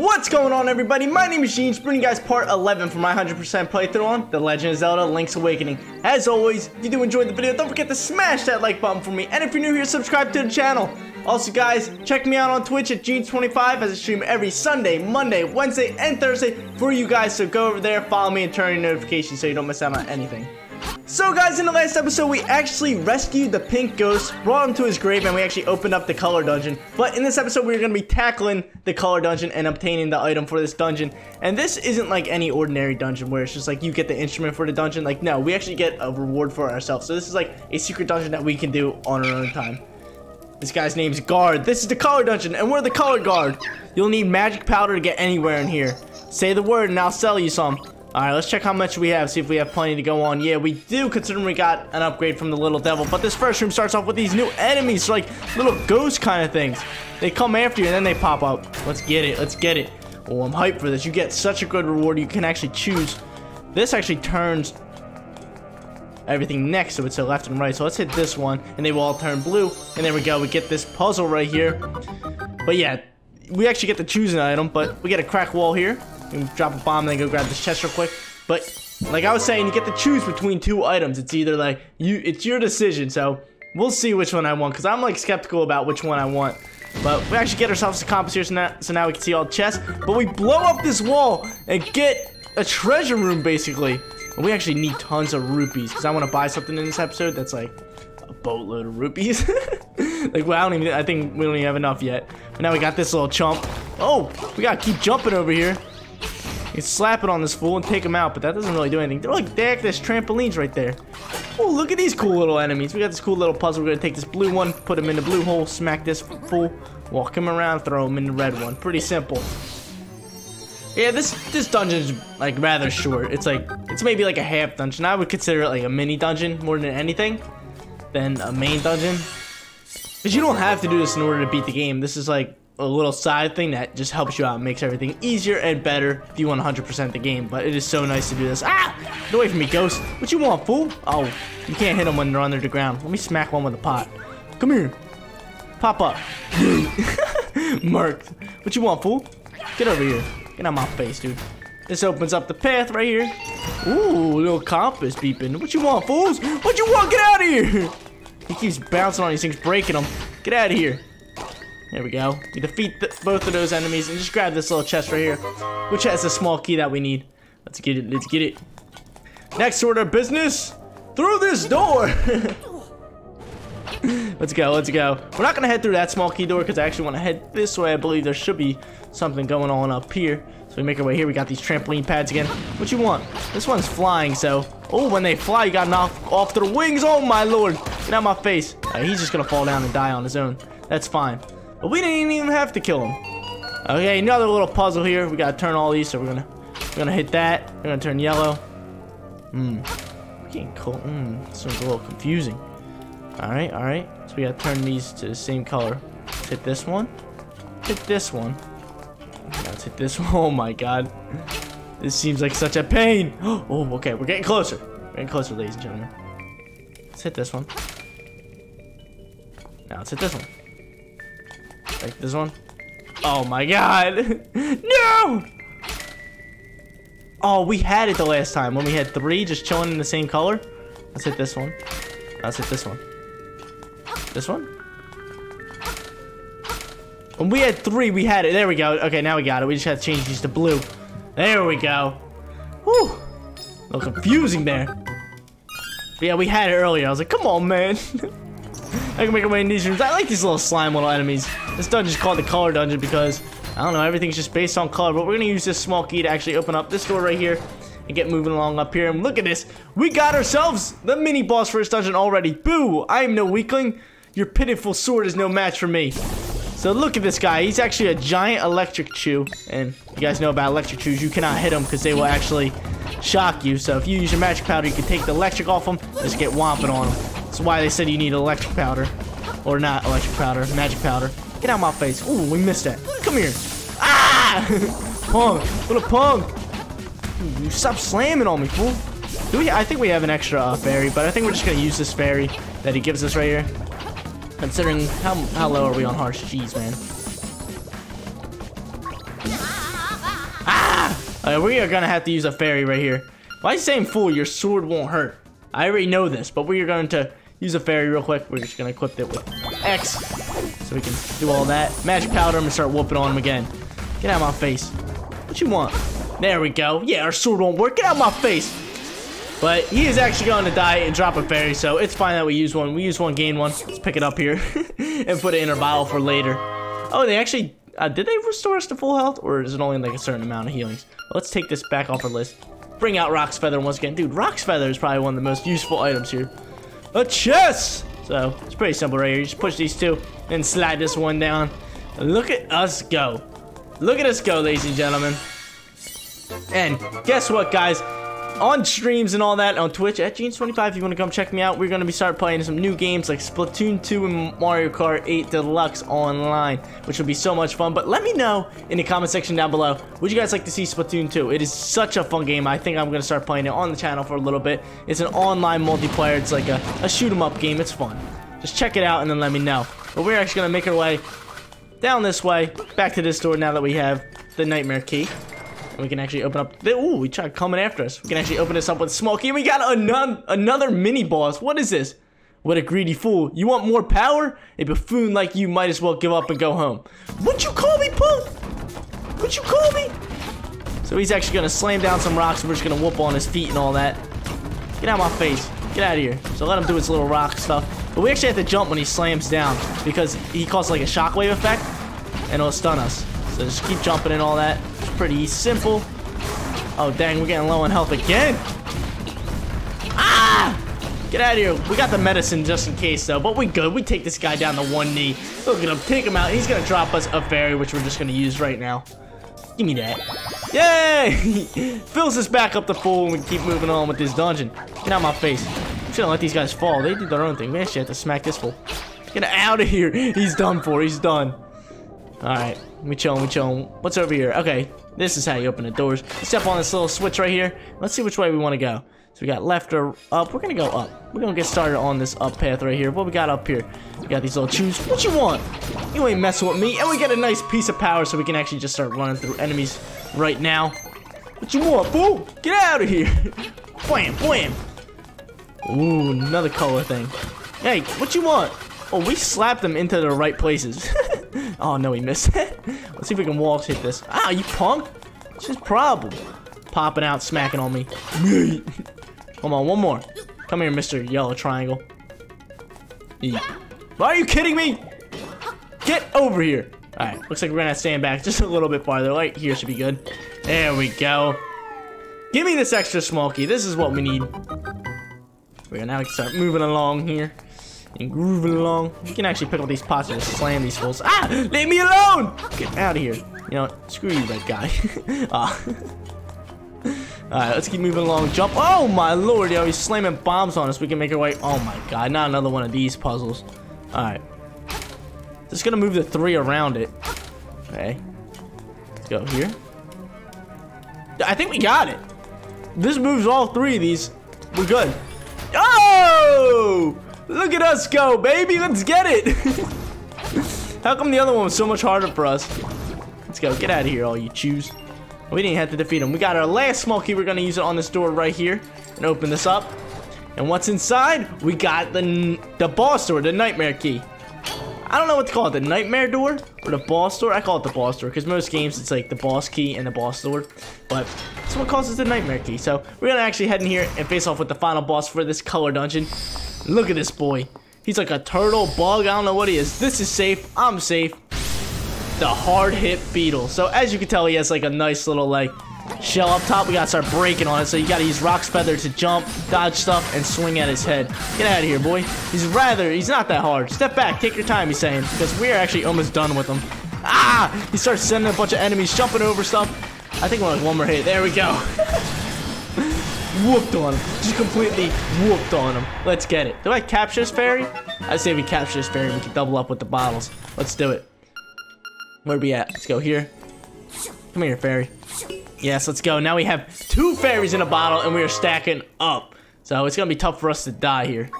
What's going on everybody? My name is Jeans, bringing you guys part 11 for my 100% playthrough on The Legend of Zelda Link's Awakening. As always, if you do enjoy the video, don't forget to smash that like button for me. And if you're new here, subscribe to the channel. Also guys, check me out on Twitch at Jeans25 as I stream every Sunday, Monday, Wednesday, and Thursday for you guys. So go over there, follow me, and turn on your notifications so you don't miss out on anything. So guys, in the last episode, we actually rescued the pink ghost, brought him to his grave, and we actually opened up the color dungeon. But in this episode, we're going to be tackling the color dungeon and obtaining the item for this dungeon. And this isn't like any ordinary dungeon where it's just like you get the instrument for the dungeon. Like, no, we actually get a reward for ourselves. So this is like a secret dungeon that we can do on our own time. This guy's name's Guard. This is the color dungeon, and we're the color guard. You'll need magic powder to get anywhere in here. Say the word, and I'll sell you some. Alright, let's check how much we have, see if we have plenty to go on. Yeah, we do, considering we got an upgrade from the Little Devil. But this first room starts off with these new enemies, like little ghost kind of things. They come after you, and then they pop up. Let's get it, let's get it. Oh, I'm hyped for this. You get such a good reward, you can actually choose. This actually turns everything next to it, so left and right. So let's hit this one, and they will all turn blue. And there we go, we get this puzzle right here. But yeah, we actually get to choose an item, but we get a crack wall here. You drop a bomb and then go grab this chest real quick. But like I was saying, you get to choose between two items. It's either like you, it's your decision. So we'll see which one I want because I'm like skeptical about which one I want. But we actually get ourselves a compass here, so now, so now we can see all the chests. But we blow up this wall and get a treasure room basically. And we actually need tons of rupees because I want to buy something in this episode that's like a boatload of rupees. like, well, I don't even, I think we don't even have enough yet. But now we got this little chump. Oh, we gotta keep jumping over here. You slap it on this fool and take him out, but that doesn't really do anything. They're like, they act trampolines right there. Oh, look at these cool little enemies. We got this cool little puzzle. We're gonna take this blue one, put him in the blue hole, smack this fool, walk him around, throw him in the red one. Pretty simple. Yeah, this this dungeon's like rather short. It's like it's maybe like a half dungeon. I would consider it like a mini dungeon more than anything than a main dungeon. Because you don't have to do this in order to beat the game. This is like a little side thing that just helps you out makes everything easier and better if you want 100% the game. But it is so nice to do this. Ah! Get away from me, ghost. What you want, fool? Oh, you can't hit them when they're under the ground. Let me smack one with a pot. Come here. Pop up. Marked. What you want, fool? Get over here. Get out my face, dude. This opens up the path right here. Ooh, little compass beeping. What you want, fools? What you want? Get out of here! He keeps bouncing on these things, breaking them. Get out of here. There we go. We defeat both of those enemies and just grab this little chest right here, which has a small key that we need. Let's get it. Let's get it. Next order of business, through this door. let's go. Let's go. We're not to head through that small key door because I actually want to head this way. I believe there should be something going on up here. So we make our way here. We got these trampoline pads again. What you want? This one's flying, so... Oh, when they fly, you got knocked off their wings. Oh, my lord. Get out my face. Right, he's just going to fall down and die on his own. That's fine. But we didn't even have to kill him. Okay, another little puzzle here. We gotta turn all these, so we're gonna we're gonna hit that. We're gonna turn yellow. Hmm. Getting cool. Hmm. This one's a little confusing. Alright, alright. So we gotta turn these to the same color. Let's hit this one. Hit this one. Let's hit this one. Oh my god. This seems like such a pain. Oh, okay. We're getting closer. We're getting closer, ladies and gentlemen. Let's hit this one. Now let's hit this one. Like this one. Oh my god. no! Oh, we had it the last time when we had three just chilling in the same color. Let's hit this one. Let's hit this one. This one? When we had three, we had it. There we go. Okay, now we got it. We just have to change these to blue. There we go. Whew. A little confusing there. But yeah, we had it earlier. I was like, come on, man. I can make my way in these rooms. I like these little slime little enemies. This dungeon is called the color dungeon because, I don't know, everything's just based on color. But we're going to use this small key to actually open up this door right here and get moving along up here. And look at this. We got ourselves the mini boss for this dungeon already. Boo! I am no weakling. Your pitiful sword is no match for me. So look at this guy. He's actually a giant electric chew. And you guys know about electric chews. You cannot hit them because they will actually shock you. So if you use your magic powder, you can take the electric off them just get whomping on them. Why they said you need electric powder. Or not electric powder, magic powder. Get out my face. Ooh, we missed that. Come here. Ah! punk. Little punk. Ooh, you stop slamming on me, fool. Do we, I think we have an extra uh, fairy, but I think we're just going to use this fairy that he gives us right here. Considering how, how low are we on harsh? Jeez, man. Alright, we are gonna have to use a fairy right here. Why is saying fool? Your sword won't hurt. I already know this, but we are going to use a fairy real quick. We're just gonna equip it with X. So we can do all that. Magic powder I'm gonna start whooping on him again. Get out of my face. What you want? There we go. Yeah, our sword won't work. Get out of my face. But he is actually going to die and drop a fairy, so it's fine that we use one. We use one, gain one. Let's pick it up here and put it in our bottle for later. Oh, they actually... Uh, did they restore us to full health? Or is it only like a certain amount of healings? Let's take this back off our list. Bring out Roc's Feather once again. Dude, Roc's Feather is probably one of the most useful items here. A chest! So, it's pretty simple right here. You just push these two and slide this one down. Look at us go. Look at us go, ladies and gentlemen. And guess what, guys? On streams and all that on Twitch at Jeans25 if you want to come check me out. We're going to be start playing some new games like Splatoon 2 and Mario Kart 8 Deluxe online, which will be so much fun. But let me know in the comment section down below, would you guys like to see Splatoon 2? It is such a fun game. I think I'm going to start playing it on the channel for a little bit. It's an online multiplayer. It's like a, a shoot 'em up game. It's fun. Just check it out and then let me know. But we're actually going to make our way down this way, back to this door now that we have the Nightmare Key. We can actually open up. Ooh, we tried coming after us. We can actually open this up with Smokey. And we got another, another mini boss. What is this? What a greedy fool. You want more power? A buffoon like you might as well give up and go home. What you call me, Pooh? What you call me? So he's actually going to slam down some rocks. We're just going to whoop on his feet and all that. Get out of my face. Get out of here. So let him do his little rock stuff. But we actually have to jump when he slams down. Because he causes like a shockwave effect. And it'll stun us. So just keep jumping and all that. It's pretty simple. Oh, dang, we're getting low on health again. Ah! Get out of here. We got the medicine just in case, though. But we good. We take this guy down to one knee. Look at him. Take him out. He's going to drop us a fairy, which we're just going to use right now. Give me that. Yay! Fills us back up to full and we keep moving on with this dungeon. Get out of my face. Gonna let these guys fall. They do their own thing. We actually have to smack this fool. Get out of here. He's done for. He's done. Alright. We chillin', we chillin'. What's over here? Okay, this is how you open the doors. Step on this little switch right here. Let's see which way we want to go. So we got left or up. We're gonna go up. We're gonna get started on this up path right here. What we got up here? We got these little chews. What you want? You ain't messing with me. And we get a nice piece of power so we can actually just start running through enemies right now. What you want, boo? Get out of here. Blam, blam. Ooh, another color thing. Hey, what you want? Oh, we slapped them into the right places. oh, no, he missed it. Let's see if we can wall hit this. Ah, you punk. What's his problem? Popping out, smacking on me. Come on, one more. Come here, Mr. Yellow Triangle. Why are you kidding me? Get over here. Alright, looks like we're gonna stand back just a little bit farther. Right here should be good. There we go. Give me this extra smoky. This is what we need. We're gonna start moving along here and grooving along. You can actually pick up these pots and just slam these fools. Ah! Leave me alone! Get out of here. You know? Screw you, red guy. ah. Alright, let's keep moving along. Jump. Oh, my lord, yo. He's slamming bombs on us. We can make our way. Oh, my God. Not another one of these puzzles. Alright. Just gonna move the three around it. Okay. Let's go here. I think we got it. This moves all three of these. We're good. Oh! Look at us go, baby. Let's get it. How come the other one was so much harder for us? Let's go. Get out of here, all you chews. We didn't have to defeat him. We got our last small key. We're going to use it on this door right here and open this up. And what's inside? We got the, the boss door, the nightmare key. I don't know what to call it, the nightmare door or the boss door. I call it the boss door because most games it's like the boss key and the boss door. But someone calls it the nightmare key. So we're to actually head in here and face off with the final boss for this color dungeon. Look at this boy. He's like a turtle, bug, I don't know what he is. This is safe. I'm safe. The hard hit beetle. So as you can tell, he has like a nice little like shell up top. We gotta start breaking on it. So you gotta use Roc's Feather to jump, dodge stuff, and swing at his head. Get out of here, boy. He's rather, he's not that hard. Step back, take your time, he's saying. Because we're actually almost done with him. Ah! He starts sending a bunch of enemies, jumping over stuff. I think we're like one more hit. There we go. whooped on him. Just completely whooped on him. Let's get it. Do I capture this fairy? I say we capture this fairy. We can double up with the bottles. Let's do it. Where we at? Let's go here. Come here, fairy. Yes, let's go. Now we have two fairies in a bottle, and we are stacking up. So it's gonna be tough for us to die here.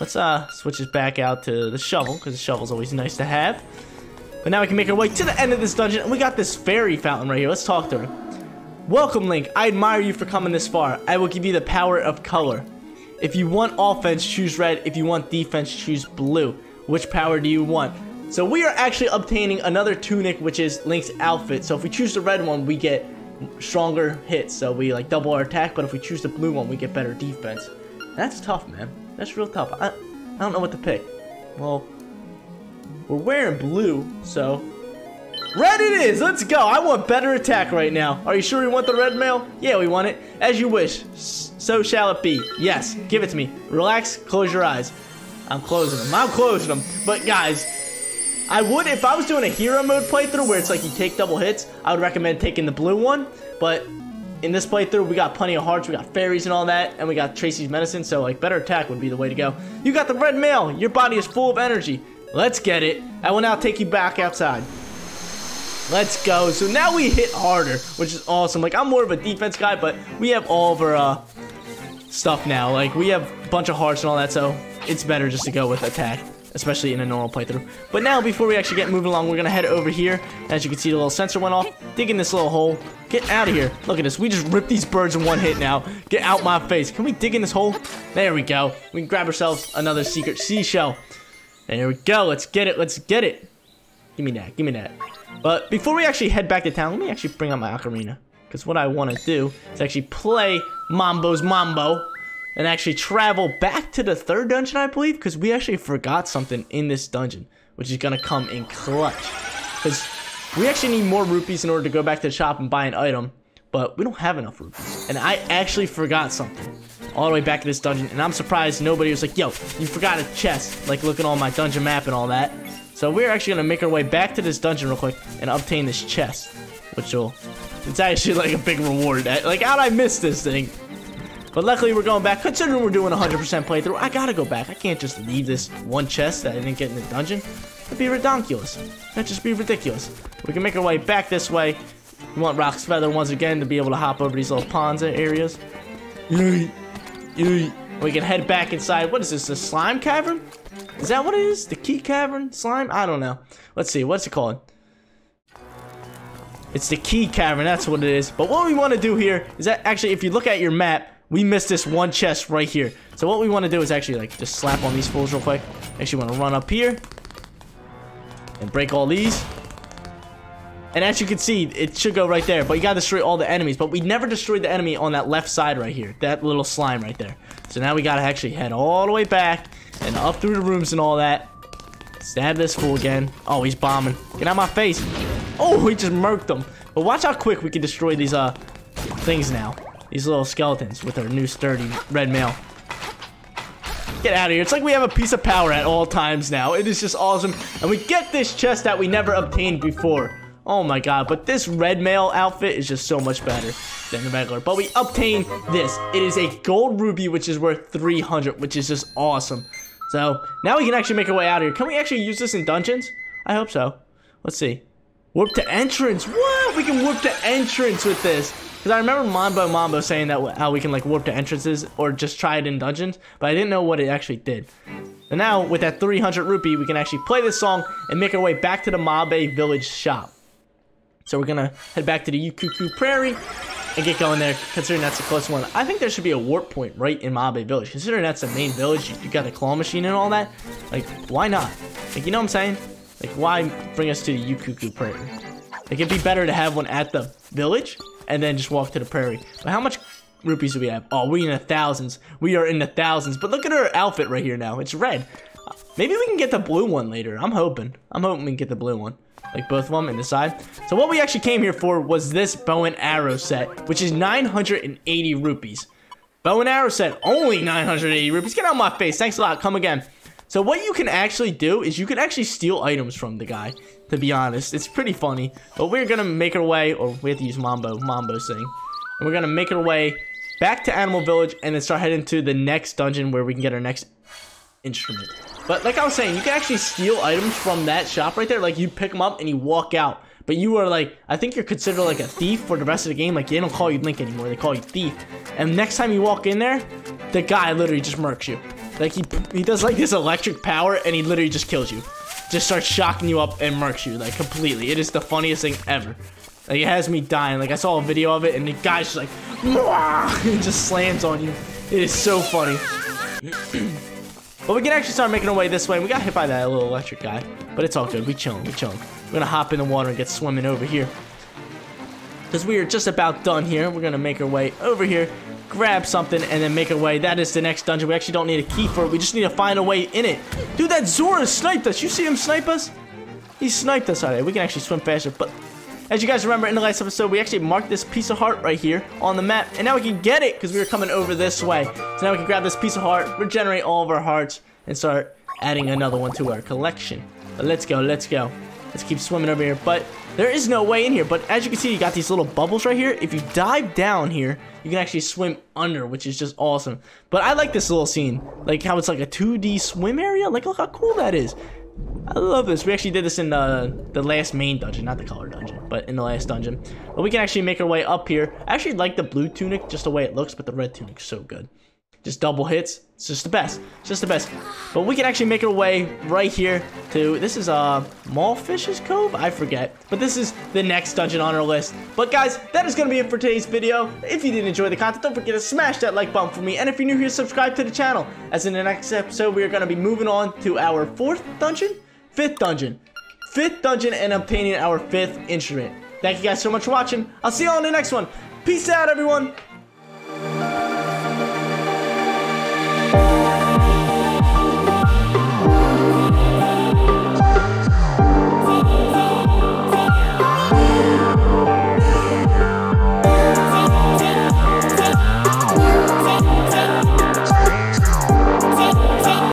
Let's uh switch this back out to the shovel, because the shovel's always nice to have. But now we can make our way to the end of this dungeon, and we got this fairy fountain right here. Let's talk to her. Welcome, Link. I admire you for coming this far. I will give you the power of color. If you want offense, choose red. If you want defense, choose blue. Which power do you want? So we are actually obtaining another tunic, which is Link's outfit. So if we choose the red one, we get stronger hits. So we like double our attack. But if we choose the blue one, we get better defense. That's tough, man. That's real tough. I, I don't know what to pick. Well, we're wearing blue, so Red it is. Let's go. I want better attack right now. Are you sure you want the red mail? Yeah, we want it. As you wish. So shall it be. Yes, give it to me. Relax. Close your eyes. I'm closing them. I'm closing them. But guys, I would, if I was doing a hero mode playthrough where it's like you take double hits, I would recommend taking the blue one. But in this playthrough, we got plenty of hearts, we got fairies and all that, and we got Tracy's medicine, so like better attack would be the way to go. You got the red mail. Your body is full of energy. Let's get it. I will now take you back outside. Let's go. So now we hit harder, which is awesome. Like, I'm more of a defense guy, but we have all of our uh, stuff now. Like, we have a bunch of hearts and all that, so it's better just to go with attack, especially in a normal playthrough. But now, before we actually get moving along, we're going to head over here. As you can see, the little sensor went off. Dig in this little hole. Get out of here. Look at this. We just ripped these birds in one hit now. Get out my face. Can we dig in this hole? There we go. We can grab ourselves another secret seashell. There we go. Let's get it. Let's get it. Give me that. Give me that. But before we actually head back to town, let me actually bring out my ocarina. Because what I want to do is actually play Manbo's Mambo and actually travel back to the third dungeon, I believe, because we actually forgot something in this dungeon, which is going to come in clutch. Because we actually need more rupees in order to go back to the shop and buy an item, but we don't have enough rupees. And I actually forgot something all the way back to this dungeon, and I'm surprised nobody was like, yo, you forgot a chest, like looking on my dungeon map and all that. So we're actually gonna make our way back to this dungeon real quick and obtain this chest, which will, it's actually like a big reward. Like, how'd I miss this thing? But luckily we're going back. Considering we're doing 100% playthrough, I gotta go back. I can't just leave this one chest that I didn't get in the dungeon. That'd be ridiculous. That'd just be ridiculous. We can make our way back this way. We want Roc's Feather once again to be able to hop over these little ponds and areas. We can head back inside. What is this, the slime cavern? Is that what it is? The key cavern slime? I don't know. Let's see. What's it called? It's the key cavern. That's what it is. But what we want to do here is that actually, if you look at your map, we missed this one chest right here. So what we want to do is actually like just slap on these fools real quick. Actually want to run up here and break all these. And as you can see, it should go right there. But you gotta destroy all the enemies. But we never destroyed the enemy on that left side right here. That little slime right there. So now we gotta actually head all the way back and up through the rooms and all that. Stab this fool again. Oh, he's bombing. Get out of my face. Oh, he just murked them. But watch how quick we can destroy these uh things now. These little skeletons with our new sturdy red mail. Get out of here. It's like we have a piece of power at all times now. It is just awesome. And we get this chest that we never obtained before. Oh my god, but this red mail outfit is just so much better than the regular. But we obtain this. It is a gold ruby, which is worth 300, which is just awesome. So, now we can actually make our way out of here. Can we actually use this in dungeons? I hope so. Let's see. Warp to entrance. What? We can warp to entrance with this. Because I remember Manbo Mambo saying that how we can like warp to entrances or just try it in dungeons. But I didn't know what it actually did. And now, with that 300 rupee, we can actually play this song and make our way back to the Mabe village shop. So we're gonna head back to the Ukuku Prairie and get going there, considering that's the closest one. I think there should be a warp point right in Mabe Village. Considering that's the main village, you, got the claw machine and all that. Like, why not? Like, you know what I'm saying? Like, why bring us to the Ukuku Prairie? Like, it'd be better to have one at the village and then just walk to the prairie. But how much rupees do we have? Oh, we are in the thousands. We are in the thousands. But look at her outfit right here now. It's red. Maybe we can get the blue one later. I'm hoping. I'm hoping we can get the blue one like both of them in the side. So what we actually came here for was this bow and arrow set, which is 980 rupees. Bow and arrow set, only 980 rupees. Get out of my face. Thanks a lot. Come again. So what you can actually do is you can actually steal items from the guy, to be honest. It's pretty funny. But we're going to make our way, or we have to use Manbo, Mambo thing. And we're going to make our way back to Animal Village and then start heading to the next dungeon where we can get our next instrument. But like I was saying, you can actually steal items from that shop right there. Like you pick them up and you walk out. But you are like, I think you're considered like a thief for the rest of the game. Like they don't call you Link anymore. They call you Thief. And next time you walk in there, the guy literally just murks you. Like he he does like this electric power and he literally just kills you. Just starts shocking you up and murks you like completely. It is the funniest thing ever. Like it has me dying. Like I saw a video of it and the guy's just like, it just slams on you. It is so funny. but we can actually start making our way this way. We got hit by that little electric guy, but it's all good. We chilling, we chilling. We're gonna hop in the water and get swimming over here. Because we are just about done here. We're gonna make our way over here, grab something, and then make our way. That is the next dungeon. We actually don't need a key for it. We just need to find a way in it. Dude, that Zora sniped us. You see him snipe us? He sniped us. Alright, we can actually swim faster, but as you guys remember in the last episode, we actually marked this piece of heart right here on the map, and now we can get it because we were coming over this way. So now we can grab this piece of heart, regenerate all of our hearts, and start adding another one to our collection. But let's go, let's go. Let's keep swimming over here. But there is no way in here. But as you can see, you got these little bubbles right here. If you dive down here, you can actually swim under, which is just awesome. But I like this little scene. Like how it's like a 2D swim area. Like look how cool that is. I love this. We actually did this in the, the last main dungeon, not the color dungeon, but in the last dungeon. But we can actually make our way up here. I actually like the blue tunic, just the way it looks, but the red tunic's so good. Just double hits. It's just the best. It's just the best. But we can actually make our way right here to, this is uh, Mallfish's Cove? I forget. But this is the next dungeon on our list. But guys, that is going to be it for today's video. If you did enjoy the content, don't forget to smash that like button for me. And if you're new here, subscribe to the channel. As in the next episode, we are going to be moving on to our fourth dungeon? Fifth dungeon. Fifth dungeon and obtaining our fifth instrument. Thank you guys so much for watching. I'll see you all in the next one. Peace out, everyone.